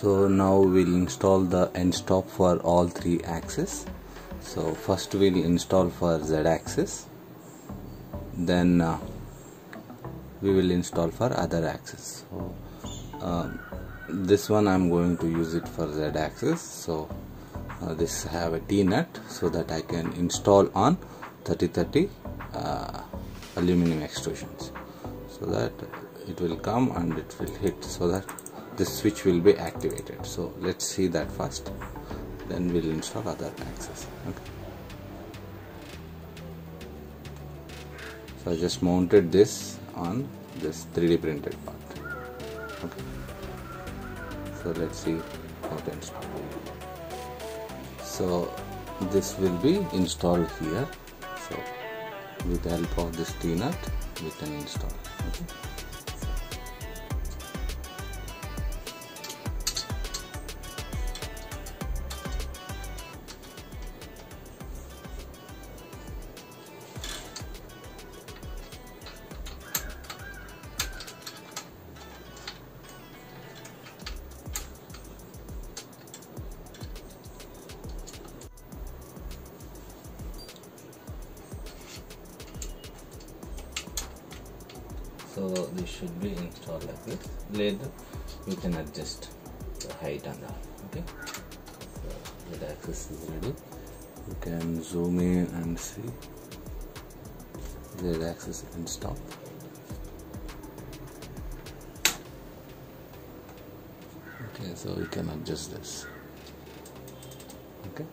so now we'll install the end stop for all three axes so first we'll install for z axis. Then uh, we will install for other axis. So um, this one I'm going to use it for z axis. So uh, this have a T-nut so that I can install on 3030 uh, aluminum extrusions. So that it will come and it will hit so that this switch will be activated. So let's see that first. Then we'll install other axes okay. So I just mounted this on this 3D printed part. Okay. So let's see how to install. So this will be installed here. So with the help of this T-nut we can install. Okay so this should be installed like this. Later you can adjust the height and all okay? So the axis is ready. You can zoom in and see. The axis end stop okay so we can adjust this. Okay?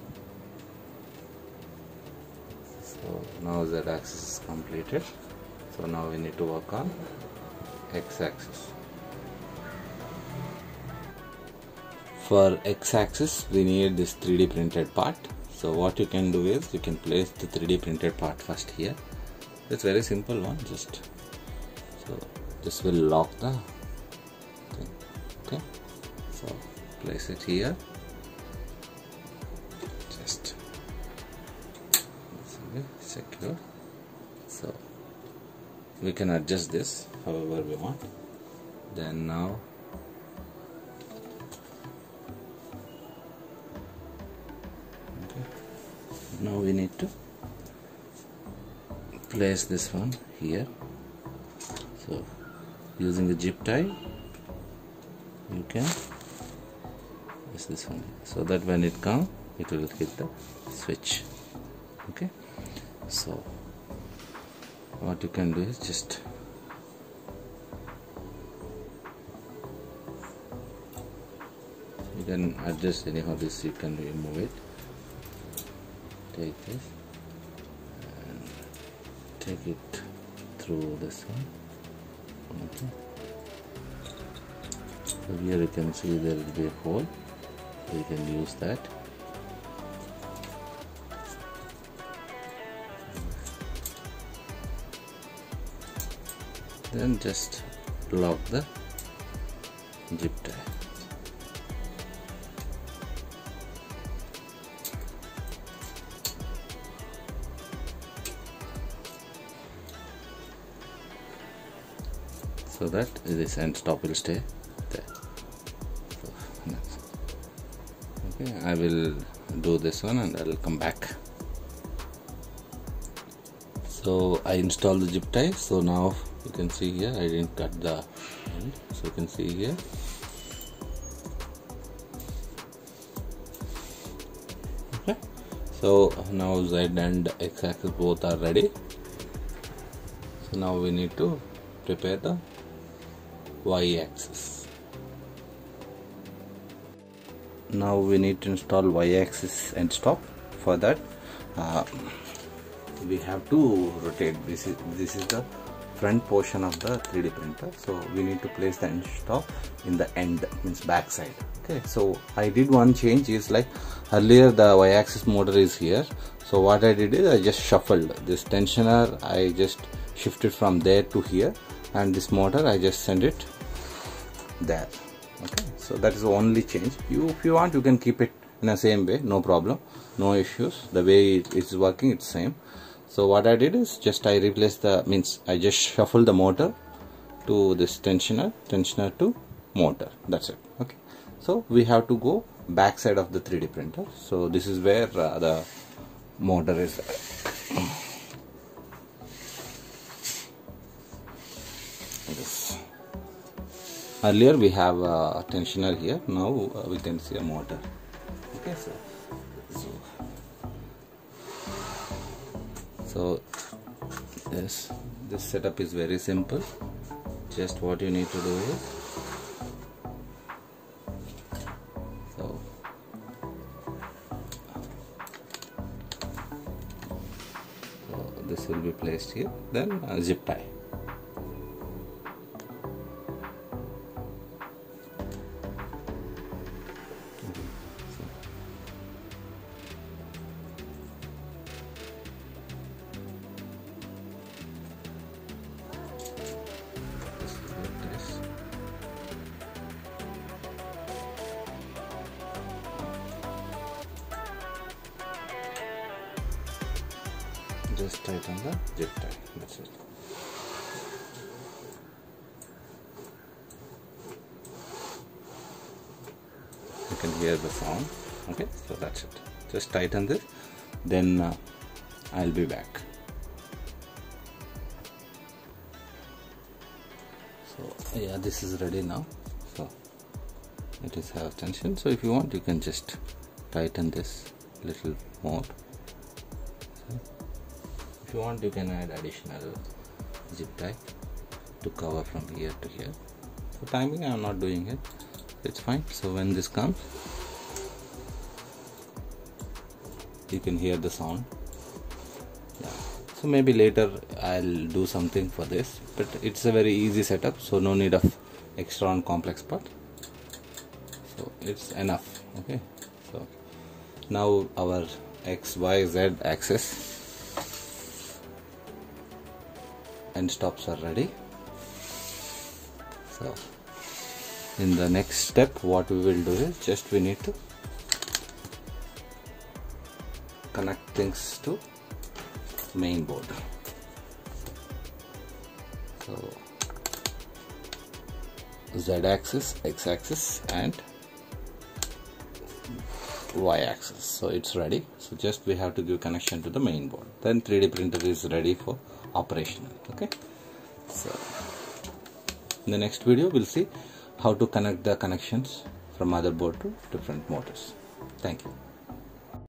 So now the axis is completed so now we need to work on x-axis for x-axis we need this 3d printed part. So what you can do is you can place the 3d printed part first here. It's very simple one just so this will lock the thing. Okay. So place it here. Just secure we can adjust this however we want. Then now okay. Now we need to place this one here. So using the zip tie you can place this one so that when it comes it will hit the switch. Okay? So what you can do is just you can adjust anyhow this you can remove it. Take this and take it through this one. Okay. So here you can see there will be a hole. You can use that then just lock the zip tie. So that this end stop will stay there. Okay I will do this one and I will come back. So I installed the zip tie so now you can see here I didn't cut the end so you can see here. Okay. So now Z and X axis both are ready. So now we need to prepare the Y axis. Now we need to install Y axis end stop for that. Uh, we have to rotate. This is this is the front portion of the 3d printer. So we need to place the end stop in the end means back side. Okay so i did one change. Is like earlier the y-axis motor is here. So what i did is i just shuffled. This tensioner i just shifted from there to here. And this motor i just send it there. Okay so that is the only change. You if you want you can keep it in the same way. No problem. No issues. The way it is working it's same so what I did is just I replaced the means I just shuffle the motor to this tensioner tensioner to motor. That's it. Okay. So we have to go back side of the 3d printer. So this is where uh, the motor is. This earlier we have a tensioner here. Now uh, we can see a motor. Okay so, so this this setup is very simple. Just what you need to do is so so this will be placed here. Then zip tie Just tighten the zip tie. That's it. You can hear the sound. Okay, so that's it. Just tighten this. Then uh, I'll be back. so yeah this is ready now so it is have tension so if you want you can just tighten this little more if you want you can add additional zip tie to cover from here to here. For timing i'm not doing it. It's fine. So when this comes you can hear the sound. Yeah. So maybe later i'll do something for this. But it's a very easy setup so no need of extra and complex part. So it's enough. Okay. So now our x y z axis end stops are ready. So in the next step what we will do is just we need to connect things to main board. So z axis x axis and y axis so it's ready. So just we have to give connection to the main board. Then 3d printer is ready for operational okay? So in the next video we'll see how to connect the connections from motherboard to different motors. Thank you